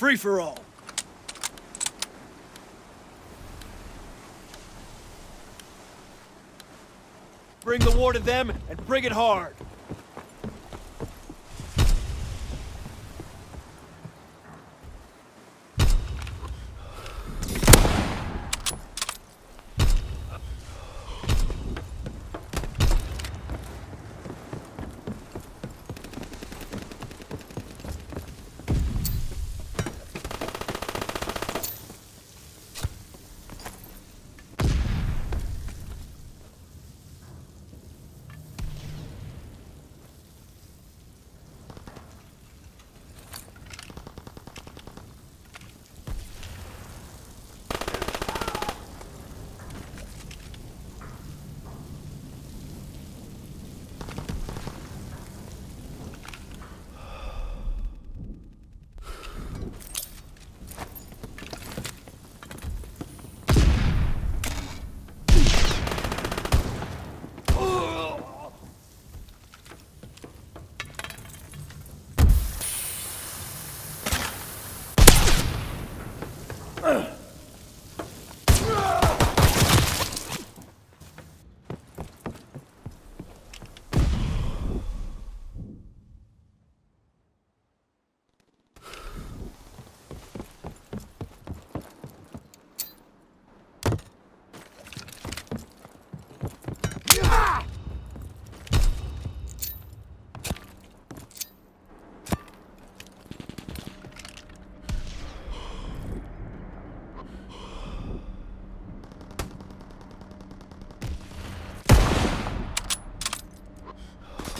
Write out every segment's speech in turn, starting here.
Free for all. Bring the war to them and bring it hard. Ugh.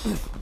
Mm-hmm.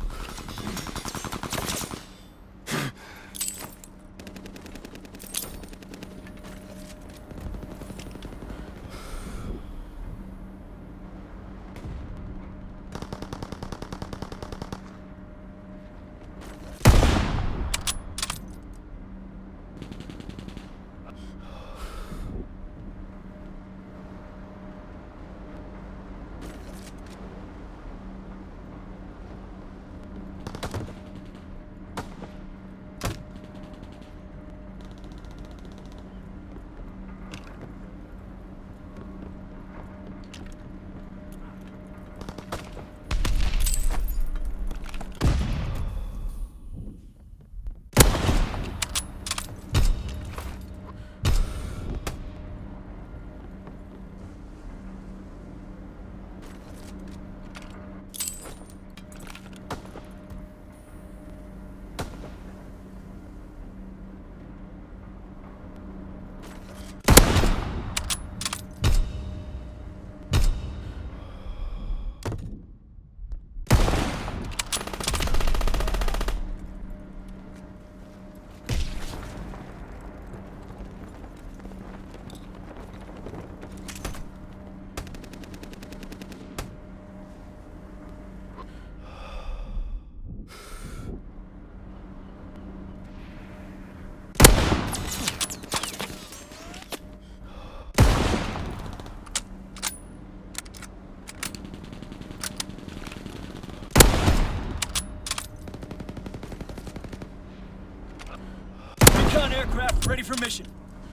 Recon aircraft ready for mission.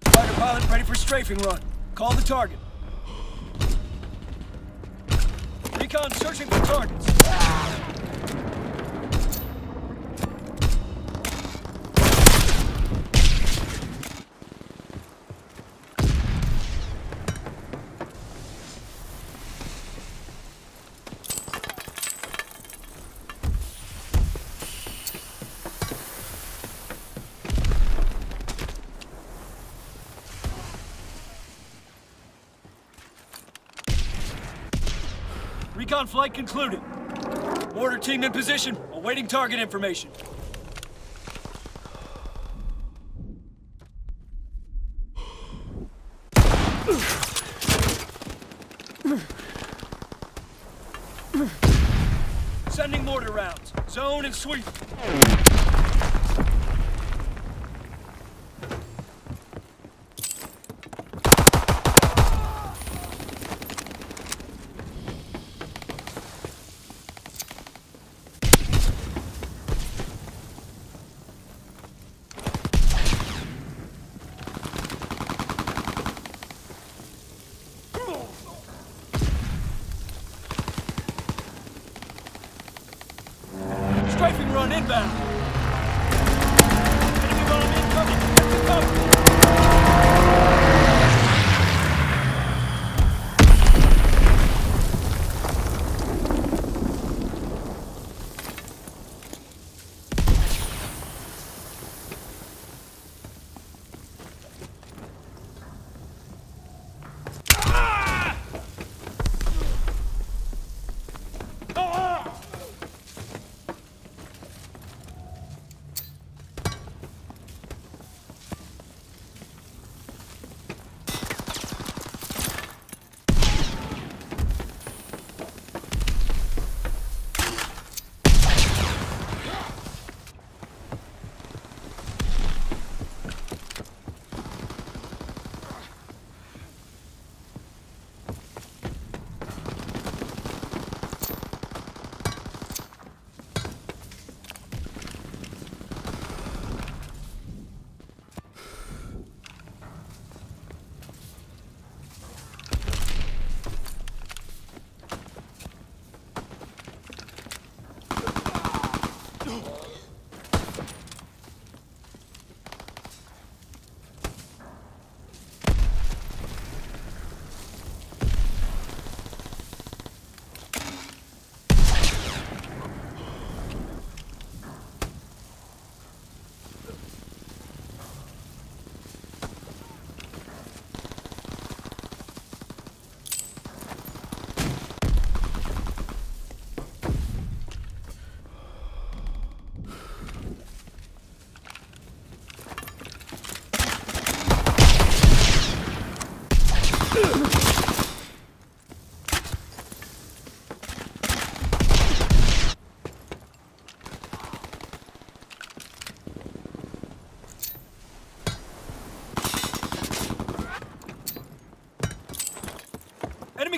Fighter pilot ready for strafing run. Call the target. Recon searching for targets. Recon flight concluded. Mortar team in position, awaiting target information. Sending mortar rounds. Zone and sweep.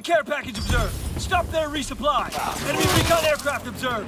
Care package observed. Stop there, resupply. Enemy recon aircraft observed.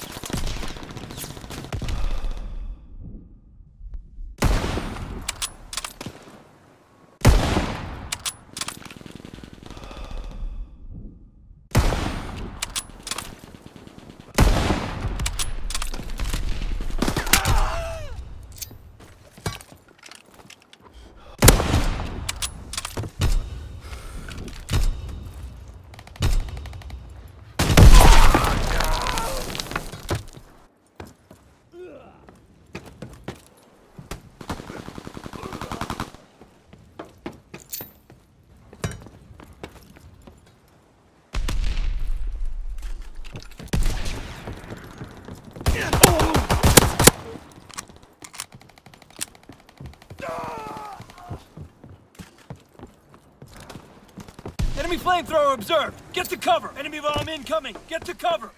Enemy flamethrower observed. Get to cover. Enemy bomb incoming. Get to cover.